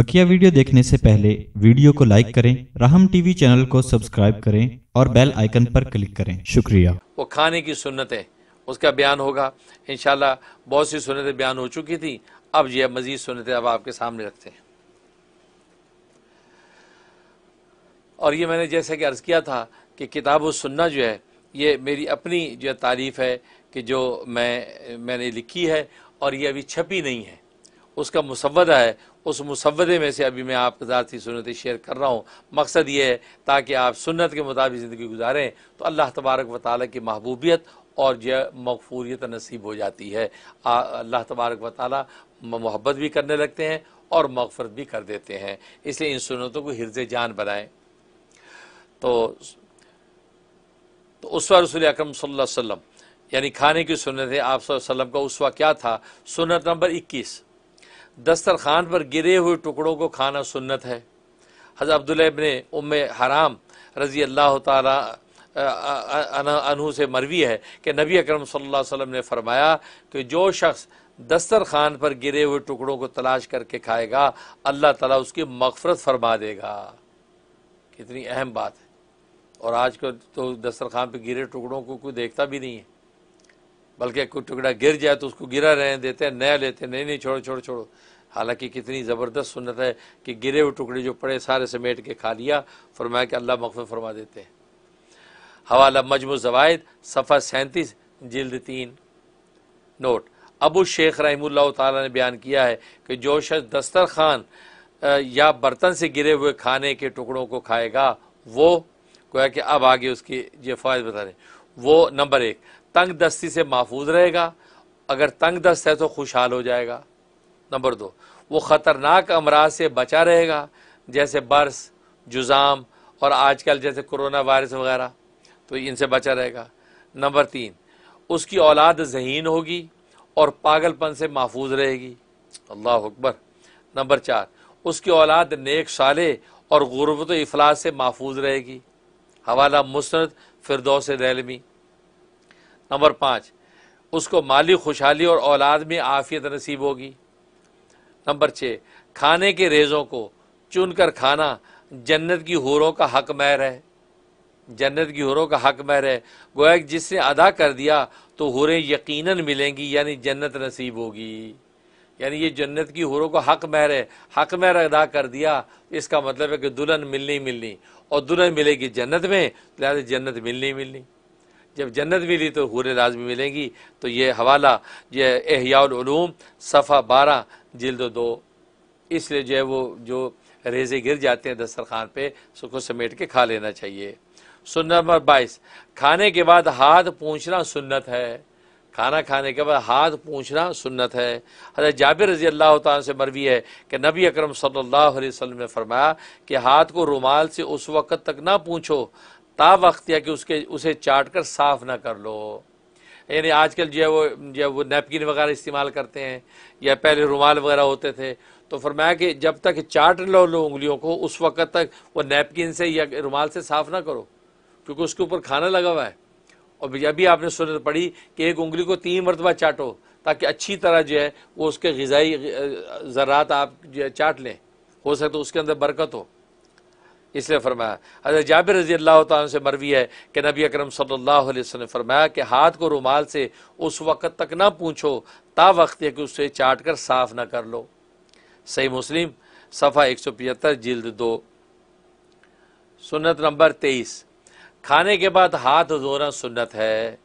बकिया video देखने से पहले वीडियो को लाइक करें, राहम टीवी चैनल को सब्सक्राइब करें और बेल आइकन पर क्लिक करें। शुक्रिया। वो खाने की सुन्नतें उसका बयान होगा। इन बहुत सी सुन्नतें बयान हो चुकी थी। अब यह मज़ीद सुन्नतें अब आपके सामने रखते हैं। और ये मैंने जैसे कि अर्ज़ किया था कि किताब सुन्ना जो है, ये मेरी अपनी जो तारीफ़ है कि जो मैं, मैंने लिखी है और ये अभी छपी नहीं है। उसका मुसवदा है। उस मुसवदे में से अभी मैं आपके साथ ही सुनत शेयर कर रहा हूँ। मकसद ये है, ताकि आप सुन्नत के मुताबिक ज़िंदगी गुजारें तो अल्लाह तबारक व ताली की महबूबियत और जो मकफूरियत नसीब हो जाती है। अल्लाह तबारक व ताली मोहब्बत भी करने लगते हैं और मगफरत भी कर देते हैं। इसलिए इन सुनतों को हिरज जान बनाएँ। तो तो उसवा रसूल अक्रम वसल्लम, यानी खाने की सुनत है आप का उसवा क्या था? सुनत नंबर इक्कीस। दस्तरखान पर गिरे हुए टुकड़ों को खाना सुन्नत है। हज़रत अब्दुल्ला इबन उम हराम रज़ी अल्लाह तहु से मरवी है कि नबी अकरम सल्लल्लाहु अलैहि वसल्लम ने फरमाया कि जो शख्स दस्तरखान पर गिरे हुए टुकड़ों को तलाश करके खाएगा, अल्लाह ताला उसकी मगफरत फरमा देगा। कितनी अहम बात है। और आज को तो दस्तरखान पर गिरे टुकड़ों को कोई देखता भी नहीं है। बल्कि कोई टुकड़ा गिर जाए तो उसको गिरा रहने देते हैं, नया लेते हैं, नहीं नहीं, छोड़ो छोड़ो छोड़ो। हालाँकि कितनी ज़बरदस्त सुनत है कि गिरे हुए टुकड़े जो पड़े सारे समेट के खा लिया, फरमाया कि अल्लाह मकफ़ फरमा देते हैं। हवाला मजमू जवायद सफ़ा सैंतीस, जिल्द तीन। नोट, अबू शेख रहीमुल्ला ताला ने बयान किया है कि जो शख्स दस्तर खान या बर्तन से गिरे हुए खाने के टुकड़ों को खाएगा, वो, गोया कि अब आगे उसकी ये फ़ायद बता रहे वो नंबर एक। तंग दस्ती से महफूज रहेगा। अगर तंग दस्त है तो खुशहाल हो जाएगा। नंबर दो, वो ख़तरनाक अमराज से बचा रहेगा, जैसे बर्स, जुज़ाम और आजकल जैसे कोरोना वायरस वगैरह तो इनसे बचा रहेगा। नंबर तीन, उसकी औलाद जहीन होगी और पागलपन से महफूज रहेगी। अल्लाह अकबर। नंबर चार, उसकी औलाद नेक साले और गुरबत अफलास से महफूज रहेगी। हवाला मुस्ंद फिरदौस रैलमी। नंबर पाँच, उसको माली खुशहाली और औलाद में आफियत नसीब होगी। नंबर छः खाने के रेज़ों को चुनकर खाना जन्नत की हूरों का हक महर है। जन्नत की हूरों का हक महर है। गोया जिसने अदा कर दिया तो हुरें यकीनन मिलेंगी, यानी जन्नत नसीब होगी। यानी ये जन्नत की हूरों का हक महर है। हक महर अदा कर दिया, इसका मतलब है कि दुल्हन मिलनी मिलनी, और दुल्हन मिलेगी जन्नत में, लिहाजा जन्नत मिलनी मिलनी। जब जन्नत मिली तो हूर लाजमी मिलेंगी। तो ये हवाला, ये एहयालूम सफ़ा बारह, जल्द दो। इसलिए जो है वो, जो रेजे गिर जाते हैं दस्तरखान पे उसको समेट के खा लेना चाहिए। सुन्नत नंबर बाईस, खाने के बाद हाथ पूछना सुन्नत है। खाना खाने के बाद हाथ पूछना सुन्नत है। हज़रत जाबिर रज़ी अल्लाह से मरवी है कि नबी अकरम सल्लल्लाहु अलैहि वसल्लम ने फरमाया कि हाथ को रुमाल से उस वक़्त तक ना पूछो ता वक्त या कि उसके, उसे चाट कर साफ़ ना कर लो। यानी आजकल जो है वो, जो वो नैपकिन वगैरह इस्तेमाल करते हैं, या पहले रुमाल वगैरह होते थे तो फरमाया कि जब तक चाट लो लो उंगलियों को, उस वक्त तक वो नैपकिन से या रुमाल से साफ़ ना करो, क्योंकि उसके ऊपर खाना लगा हुआ है। और अभी आपने सुनत पढ़ी कि एक उंगली को तीन मरतबा चाटो, ताकि अच्छी तरह जो है वो उसके गज़ाई ज़रात आप जो है चाट लें। हो सकता तो उसके अंदर बरकत हो। इसलिए फरमाया। हज़रत जाबिर रज़ी अल्लाह से मरवी है कि नबी अकरम सल्लल्लाहु अलैहि वसल्लम फरमाया कि हाथ को रुमाल से उस वक़्त तक ना पूछो, ता वक्त है कि उससे चाट कर साफ़ ना कर लो। सही मुस्लिम, सफ़ा एक सौ पचहत्तर, जिल्द दो। सुन्नत नंबर तेईस। खाने के बाद हाथ धोना सुन्नत है।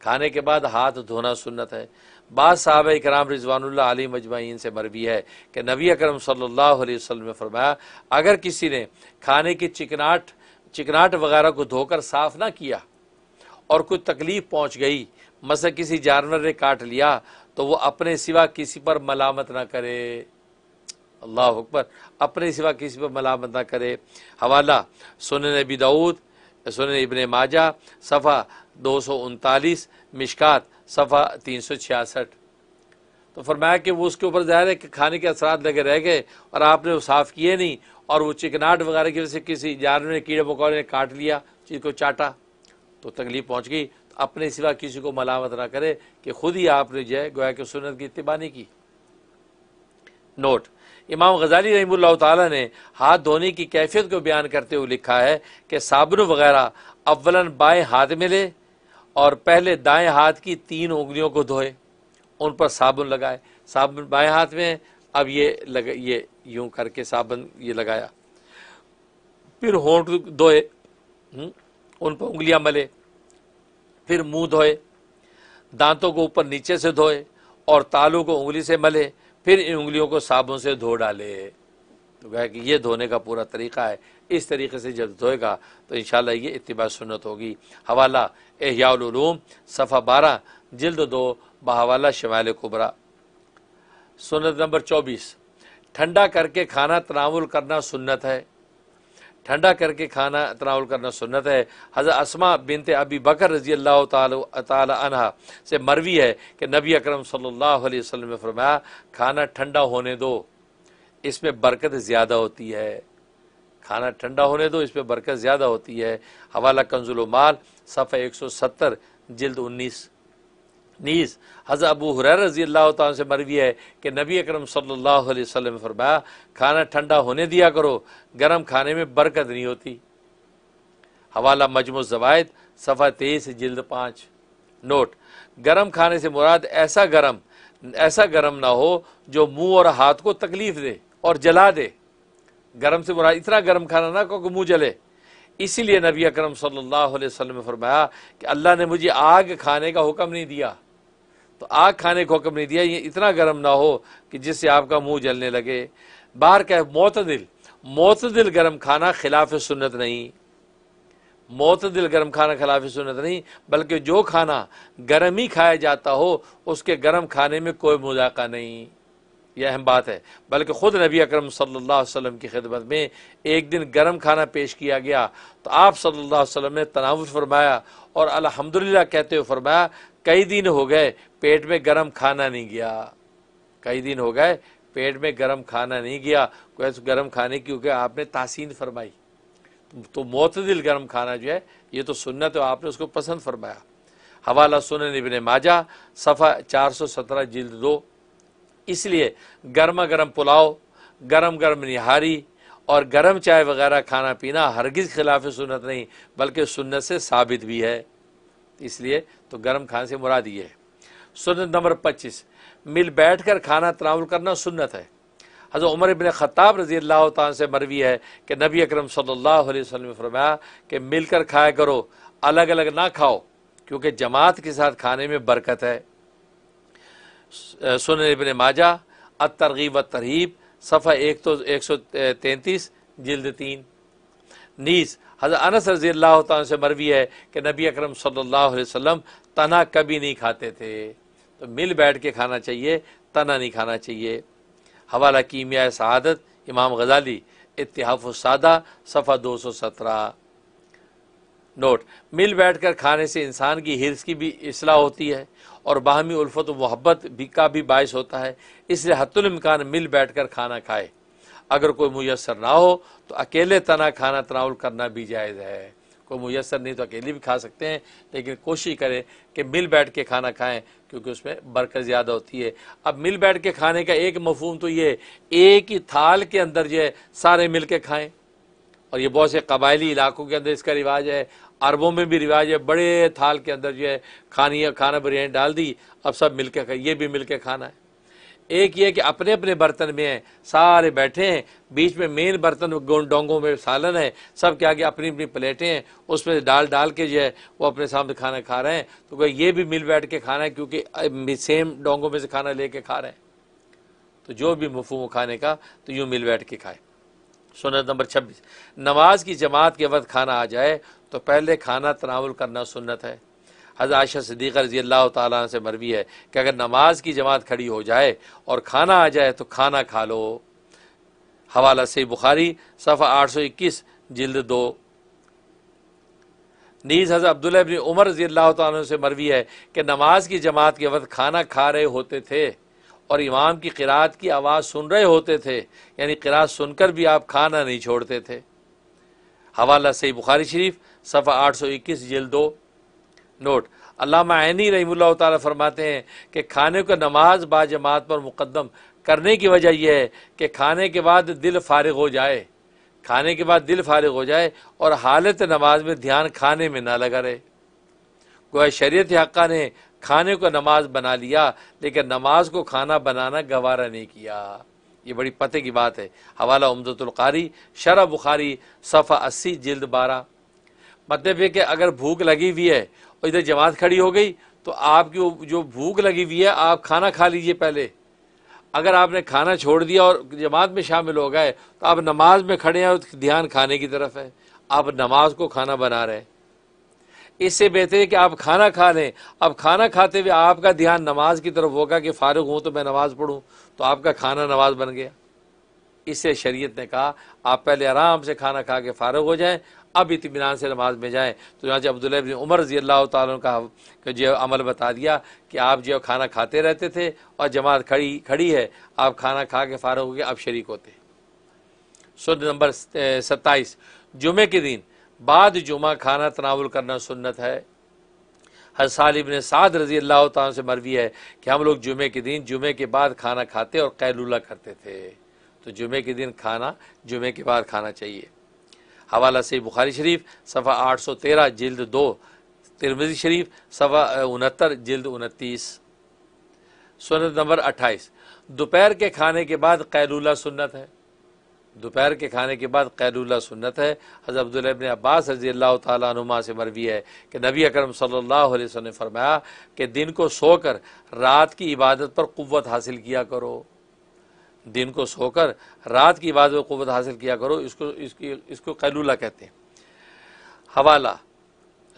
खाने के बाद हाथ धोना सुन्नत है। बाद साहब कराम रिजवान अली मजमाइन से मरवी है कि नबी अकरम सल्लल्लाहु अलैहि वसल्लम ने फरमाया, अगर किसी ने खाने की चिकनाट चिकनाट वगैरह को धोकर साफ़ ना किया और कोई तकलीफ़ पहुँच गई मसल किसी जानवर ने काट लिया तो वो अपने सिवा किसी पर मलामत ना करे। अल्लाह अकबर। अपने सिवा किसी पर मलामत ना करे। हवाला सुन नबी दाऊद सुन इबन माजा, सफ़ा दो सौ उनतालीस, मिशकात सफ़ा तीन सौ छियासठ। तो फरमाया कि वो उसके ऊपर ज़ाहिर है कि खाने के असरात लगे रह गए और आपने वो साफ़ किए नहीं और वो चिकनाट वगैरह की वजह से किसी जानवर ने, कीड़े मकौड़े ने काट लिया, चीज़ को चाटा तो तकलीफ़ पहुँच गई। तो अपने सिवा किसी को मलामत ना करे कि खुद ही आपने जो है, गोया कि सुनत की इतबा नहीं की। नोट, इमाम गजाली ताला ने हाथ धोने की कैफियत को बयान करते हुए लिखा है कि साबुन वगैरह अव्वलन बाएँ हाथ में ले और पहले दाएँ हाथ की तीन उंगलियों को धोए उन पर साबुन लगाए। साबुन बाएँ हाथ में अब ये लग ये यूँ करके साबुन ये लगाया। फिर होंठ धोए हम्म, उन पर उंगलियाँ मले। फिर मुँह धोए दांतों को ऊपर नीचे से धोए और तालू को उंगली से मले। फिर इन उंगलियों को साबुन से धो डाले। तो कहा कि ये धोने का पूरा तरीका है, इस तरीके से जब धोएगा तो इन ये इतबा सुन्नत होगी। हवाला एहयालूम सफ़ा बारह, जल्द दो, बहवाला शमाल कुबरा। सुन्नत नंबर चौबीस, ठंडा करके खाना तनावुल करना सुन्नत है। ठंडा करके खाना तनावल करना सुन्नत है। हज़र असमा बिनते अबी बकर रज़ी अल्लाह तहा से मरवी है कि नबी अकरम सल्लल्लाहु अलैहि वसल्लम ने फरमाया, खाना ठंडा होने दो। इसमें बरकत ज़्यादा होती है। खाना ठंडा होने दो, इसमें बरकत ज़्यादा होती है। हवाला कंजुल माल सफ़ा एक सौ सत्तर, जल्द उन्नीस। नीस हज़ अबू हुरैर रज़ी अल्लाह से मरवी है कि नबी अकरम सल्लल्लाहु अलैहि वसल्लम ने फरमाया, खाना ठंडा होने दिया करो, गर्म खाने में बरकत नहीं होती। हवाला मजमू जवायद, सफ़ा तेईस, जिल्द पाँच। नोट, गर्म खाने से मुराद ऐसा गर्म ऐसा गर्म ना हो जो मुँह और हाथ को तकलीफ़ दे। और जला दे। गर्म से बुरा, इतना गर्म खाना ना क्योंकि मुँह जले। इसीलिए नबी अकरम सल्लल्लाहु अलैहि वसल्लम ने फरमाया कि अल्लाह ने मुझे आग खाने का हुक्म नहीं दिया। तो आग खाने का हुक्म नहीं दिया, ये इतना गर्म ना हो कि जिससे आपका मुँह जलने लगे। बाहर क्या मोतदिल मोतदिल गर्म खाना खिलाफ सुन्नत नहीं। मोतदिल गर्म खाना खिलाफ सुन्नत नहीं, बल्कि जो खाना गर्म ही खाया जाता हो, उसके गर्म खाने में कोई मुजाका नहीं। यह अहम बात है। बल्कि ख़ुद नबी अकरम सल्लल्लाहु अलैहि वसल्लम की खिदमत में एक दिन गर्म खाना पेश किया गया। तो आप सल्लल्लाहु अलैहि वसल्लम ने तनावुस फरमाया और अल्हम्दुलिल्लाह कहते हुए फरमाया, कई दिन हो गए, पेट में गर्म खाना नहीं गया। कई दिन हो गए, पेट में गर्म खाना नहीं गया। गर्म खाने की क्योंकि आपने तासीन फरमाई। तो मोतदिल गर्म खाना जो है, ये तो सुन्नत है, आपने उसको पसंद फरमाया। हवाला सुन इबन माजा, सफ़ा चार सौ सत्रह जिल्द दो इसलिए गर्मा गर्म पुलाव गर्म गर्म निहारी और गर्म चाय वगैरह खाना पीना हरगिज़ खिलाफ सुन्नत नहीं, बल्कि सुन्नत से साबित भी है। इसलिए तो गर्म खाने से मुराद ये है। सुन्नत नंबर पच्चीस, मिल बैठ कर खाना तनावल करना सुन्नत है। हज़रत उमर इबन ख़त्ताब रज़ी अल्लाह से मरवी है कि नबी अकरम सल्लल्लाहु अलैहि वसल्लम ने फरमाया कि मिलकर खाया करो अलग अलग ना खाओ, क्योंकि जमात के साथ खाने में बरकत है। सुन इबन माजा अ तरगीब व तरहीब, सफ़ा एक तो एक सौ तैंतीस, जिल्द तीन। नीस, हज़रत अनस रज़ी अल्लाह से मरवी है कि नबी अकरम सल्लल्लाहु अलैहि वसल्लम तना कभी नहीं खाते थे। तो मिल बैठ के खाना चाहिए, तना नहीं खाना चाहिए। हवाला कीमिया शहादत इमाम गजाली इतिहाफ सादा, सफ़ा दो सौ सत्रह। नोट, मिल बैठ कर खाने से इंसान की हिरस की भी असलाह होती है और बाहमी उल्फत मोहब्बत भी का भी बायस होता है। इसलिए हतुलमकान मिल बैठ कर खाना खाए। अगर कोई मुयसर ना हो तो अकेले तना खाना तनावल करना भी जायज़ है। कोई मुयसर नहीं तो अकेले भी खा सकते हैं, लेकिन कोशिश करें कि मिल बैठ के खाना खाएँ, क्योंकि उसमें बरकत ज़्यादा होती है। अब मिल बैठ के खाने का एक मफहम तो ये एक ही थाल के अंदर जो है, सारे मिल के खाएँ। और ये बहुत से कबायली इलाकों के अंदर इसका रिवाज है अरबों में भी रिवाज है, बड़े थाल के अंदर जो है खानी खाना बिरयानी डाल दी, अब सब मिल के ये भी मिल के खाना है। एक ये कि अपने अपने बर्तन में हैं, सारे बैठे हैं, बीच में मेन बर्तन डोंगों में सालन है सब के आगे अपनी अपनी प्लेटें हैं, उसमें डाल डाल के जो है वो अपने सामने खाना खा रहे हैं तो ये भी मिल बैठ के खाना है, क्योंकि सेम डोंगों में से खाना लेके खा रहे हैं। तो जो भी मफहूम खाने का तो यूँ मिल बैठ के खाए। सुनत नंबर छब्बीस। नमाज़ की जमात के वक्त खाना आ जाए तो पहले खाना तनावल करना सुन्नत है। हज़ आयशा सदीक़ रज़ी अल्लाह ताला मरवी है कि अगर नमाज़ की जमात खड़ी हो जाए और खाना आ जाए तो खाना खा लो। हवाला से बुखारी, सफ़ा आठ सौ इक्कीस, जिल्द दो। नीज़ हज़रत अब्दुल्ला इबन उमर रज़ी अल्लाह से मरवी है कि नमाज़ की जमात के वक्त खाना खा रहे होते थे। और इमाम की किरात की आवाज़ सुन रहे होते थे, यानी किरात सुनकर भी आप खाना नहीं छोड़ते थे। हवाला सही बुखारी शरीफ, सफ़ा आठ सौ इक्कीस, जिल दो। नोट, अल्लामा रही ताला फरमाते हैं कि खाने को नमाज़ बाजमात पर मुकदम करने की वजह यह है कि खाने के बाद दिल फारिग हो जाए। खाने के बाद दिल फारिग हो जाए और हालत नमाज़ में ध्यान खाने में ना लगा रहे। गोया शरीत हक्का ने खाने को नमाज़ बना लिया, लेकिन नमाज़ को खाना बनाना गवारा नहीं किया। ये बड़ी पते की बात है। हवाला उमदतुल्कारी शरा बुखारी, सफ़ा अस्सी, जिल्द बारह। मतलब है कि अगर भूख लगी हुई है और इधर जमात खड़ी हो गई तो आपकी जो भूख लगी हुई है, आप खाना खा लीजिए पहले। अगर आपने खाना छोड़ दिया और जमात में शामिल हो गए तो आप नमाज़ में खड़े हैं और ध्यान खाने की तरफ़ है। आप नमाज़ को खाना बना रहे हैं। इससे बेहतर है कि आप खाना खा लें। अब खाना खाते हुए आपका ध्यान नमाज़ की तरफ़ होगा कि फारूक हूँ तो मैं नमाज़ पढ़ूँ। तो आपका खाना नमाज़ बन गया। इससे शरीयत ने कहा, आप पहले आराम से खाना खा के फारूक हो जाएँ, अब इतमान से नमाज़ में जाएँ। तो यहाँ से अब्दुल्ला उमर रज़ी अल्लाह का जो अमल बता दिया कि आप जो खाना खाते रहते थे और जमात खड़ी खड़ी है, आप खाना खा के फ़ारग हो गए, अब शरीक होते सुन नंबर सत्ताईस। जुमे के दिन बाद जुमा खाना तनावल करना सुन्नत है। हर साल इबन साद रज़ी अल्लाह से मरवी है कि हम लोग जुमे के दिन जुमे के बाद खाना खाते और कैलूला करते थे। तो जुमे के दिन खाना जुमे के बाद खाना चाहिए। हवाला से बुखारी शरीफ, सफ़ा आठ सौ तेरह, जिल्द दो, तिरमजी शरीफ, सफ़ा उनहत्तर, जिल्द उनतीस। सुनत नंबर अट्ठाईस। दोपहर के खाने के बाद कैलूला सुन्नत है। दोपहर के खाने के बाद कैलूला सुन्नत है। हज़रत अब्दुल्लाबन अब्बास रज़ी अल्लाह तुमा से मरवी है कि नबी अकरम सल्लल्लाहु अलैहि वसल्लम ने फरमाया कि दिन को सोकर रात की इबादत पर क़ुव्वत हासिल किया करो। दिन को सोकर रात की इबादत पर क़ुव्वत हासिल किया करो, इसको, इसकी, इसको कैलूला कहते हैं। हवाला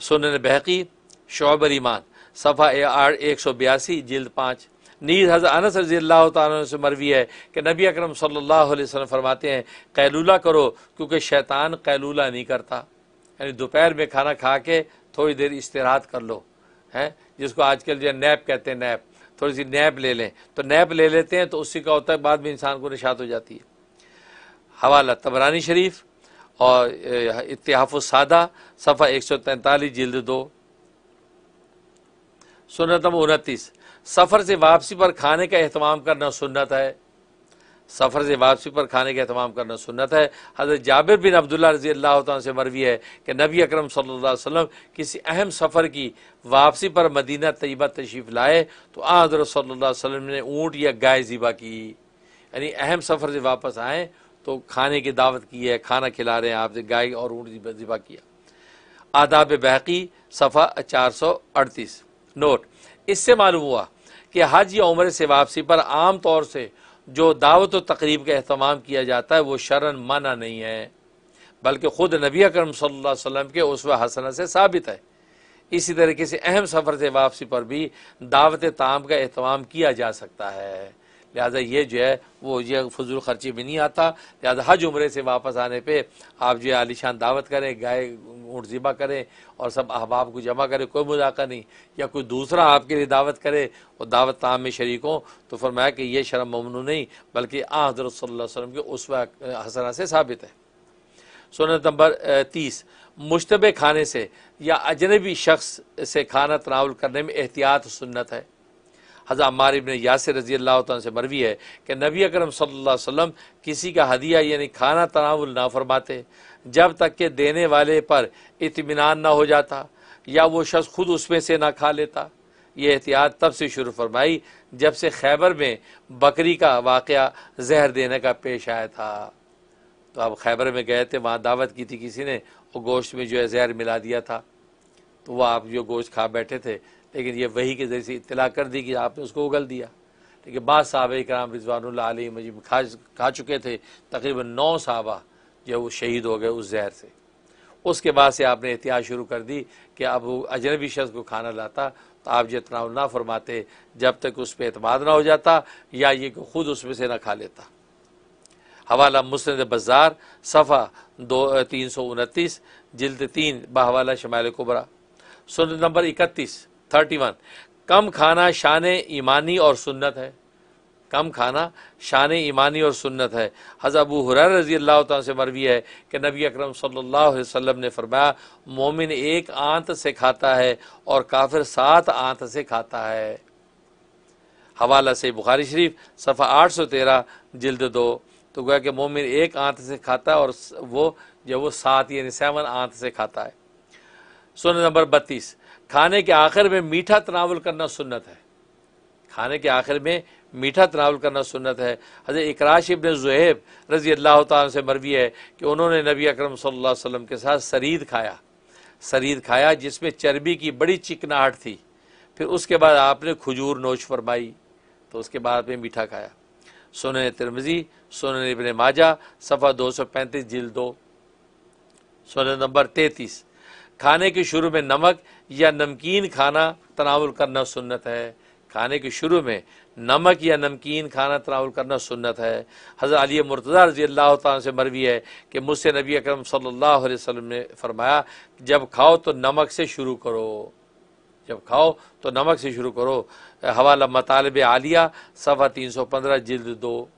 सुन बहकी शोबर ईमान, सफ़ा एक सौ बयासी, जिल्द पाँच। नीज हज़रत अनस रज़ी अल्लाह से मरवी है कि नबी अकरम सल्लल्लाहु अलैहि वसल्लम फरमाते हैं, कैलूला करो, क्योंकि शैतान कैलूला नहीं करता। यानी दोपहर में खाना खा के थोड़ी देर इस्तेरात कर लो, हैं? जिसको आजकल जो नैप कहते हैं, नैप। थोड़ी सी नैप ले लें। तो नैप ले लेते हैं तो उसी का होता है, बाद में इंसान को निशात हो जाती है। हवाला तबरानी शरीफ और इतिहाफ़ सादा, सफ़ा एक सौ तैंतालीस, जिल्द दो। सुनतम उनतीस। सफ़र से वापसी पर खाने का अहतमाम करना सुन्नत है। सफ़र से वापसी पर खाने का अहतमाम करना सुन्नत है। हज़रत जाबिर बिन अब्दुल्ला रज़ी अल्लाह से मरवी है कि नबी अकरम सल्लल्लाहु अलैहि किसी अहम सफ़र की वापसी पर मदीना तयबा तशरीफ़ लाए तो हज़रत सल्लल्लाहु अलैहि वसल्लम ने ऊँट या गाय ज़िबा की। यानी अहम सफ़र से वापस आए तो खाने की दावत की है, खाना खिला रहे हैं आपसे, गाय और ऊँट ज़िबा किया। आदाब बहकी सफ़ा चार सौ अड़तीस। नोट इससे मालूम हुआ कि हज या उम्र से वापसी पर आम तौर से जो दावत तकरीब का अहतमाम किया जाता है, वो शरण माना नहीं है। बल्कि ख़ुद नबी अकरम सल्लल्लाहु अलैहि वसल्लम के उस हसना से साबित है। इसी तरीके से अहम सफ़र से वापसी पर भी दावत ताम का अहतमाम किया जा सकता है। लिहाजा ये जो है, वो ये फजूल खर्ची भी नहीं आता। लिहाजा हज उम्र से वापस आने पर आप जो है आलिशान दावत करें, गाय ऊँट ज़िबा करें और सब अहबाब को जमा करें, कोई मजाका नहीं। या कोई दूसरा आपके लिए दावत करे और दावत ताम में शरीक हो तो फरमाया कि यह शर्म ममनू नहीं, बल्कि आ हज़रत वसल्लम के उस हसना से साबित है। सुनत नंबर तीस, मुशतबे खाने से या अजनबी शख्स से खाना तनावल करने में एहतियात सुन्नत है। हज़ा अम्मार ने यासिर रज़ी अल्लाह से मरवी है कि नबी अकरम सल्लल्लाहु अलैहि वसल्लम किसी का हदिया, यानी खाना तनावुल ना फरमाते, जब तक के देने वाले पर इतमान ना हो जाता, या वो शख्स खुद उसमें से ना खा लेता। ये एहतियात तब से शुरू फरमाई, जब से खैबर में बकरी का वाक़ जहर देने का पेश आया था। तो अब खैबर में गए थे, वहाँ दावत की थी किसी ने, वो गोश्त में जो है जहर मिला दिया था। तो वह आप जो गोश्त खा बैठे थे लेकिन ये वही के ज़रिए इतला कर दी कि आपने उसको उगल दिया। लेकिन बाद साहब कराम रिजवान आली खा खा चुके थे, तकरीबन नौ साहबा जो वो शहीद हो गए उस जहर से। उसके बाद से आपने एहतियात शुरू कर दी कि अब अजनबी शख्स को खाना लाता तो आप जितना ना फरमाते, जब तक उस पर अतमाद ना हो जाता या ये कि खुद उसमें से ना खा लेता। हवाला मुस्ंद बाज़ार, सफ़ा दो, तीन सौ उनतीस, जल्द तीन बहवाला शमाल कुबरा। सुन नंबर इकतीस थर्टी वन। कम खाना शान ईमानी और सुन्नत है। कम खाना शान ईमानी और सुन्नत है। हज़ अबू रज़ी अल्लाह से मरवी है कि नबी अकरम सल्लल्लाहु अलैहि वसल्लम ने फरमाया, मोमिन एक आंत से खाता है और काफिर सात आंत से खाता है। हवाला से बुखारी शरीफ, सफ़ा आठ सौ तेरह, जल्द दो। तो गोया कि मोमिन एक आंत से खाता है और वो जो वो सात, यानी सेवन आंत से खाता है। सुन नंबर बत्तीस। खाने के आखिर में मीठा तनावल करना सुन्नत है। खाने के आखिर में मीठा तनावल करना सुन्नत है। हज़रत इकराश इबन जुहेब रज़ी अल्लाह से मरवी है कि उन्होंने नबी अकरम सल्लल्लाहु अलैहि वसल्लम के साथ सरीद खाया। सरीद खाया जिसमें चर्बी की बड़ी चिकनाहट थी। फिर उसके बाद आपने खजूर नोश फरमाई तो उसके बाद में मीठा खाया। सुन तिरमजी सुन इबन माजा, सफ़ा दो सौ पैंतीस जिल दो। सुन नंबर तैतीस। खाने के शुरू में नमक या नमकीन खाना तनावल करना सुन्नत है। खाने के शुरू में नमक या नमकीन खाना तनावल करना सुन्नत है। हज़रत अली मुर्तज़ा रज़ी अल्लाह से मरवी है कि मुझसे नबी अकरम सल्लल्लाहु अलैहि वसल्लम ने फरमाया, जब खाओ तो नमक से शुरू करो। जब खाओ तो नमक से शुरू करो। हवाला मतालब आलिया, सफ़ा तीन सौ पंद्रह, जिल्द दो।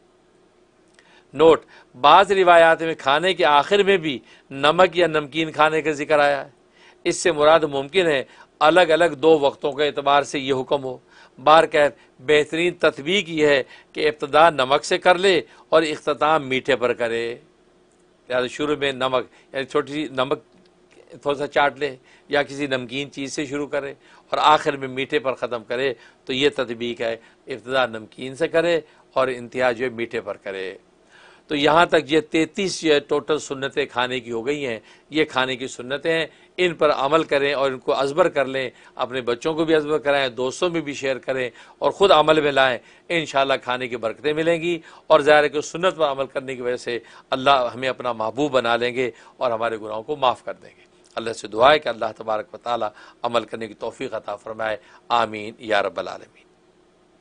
नोट, बाज़ रिवायात में खाने के आखिर में भी नमक या नमकीन खाने का ज़िक्र आया है। इससे मुराद मुमकिन है अलग अलग दो वक्तों के अतबार से ये हुक्म हो। बार कह बेहतरीन तथवीक यह है कि इब्तदा नमक से कर ले और अख्ताम मीठे पर करे। या शुरू में नमक, यानी छोटी सी नमक थोड़ा सा चाट ले या किसी नमकीन चीज़ से शुरू करे और आखिर में मीठे पर ख़त्म करे तो ये तदबीक है, इब्तदा नमकीन से करे और इंतहा जो है मीठे पर करे। तो यहाँ तक ये तैतीस जो टोटल सुन्नतें खाने की हो गई हैं। ये खाने की सुन्नतें हैं। इन पर अमल करें और इनको अजबर कर लें। अपने बच्चों को भी अजबर कराएँ, दोस्तों में भी शेयर करें और ख़ुद अमल में लाएँ। इन खाने की बरकतें मिलेंगी और ज़ाहिर है कि सुन्नत पर अमल करने की वजह से अल्लाह हमें अपना महबूब बना लेंगे और हमारे गुनाहों को माफ़ कर देंगे। अल्लाह से दुआ है कि अल्लाह तबारक वाली अमल करने की तोफ़ी अता फ़रमाए। आमीन या रब्बल आलमीन।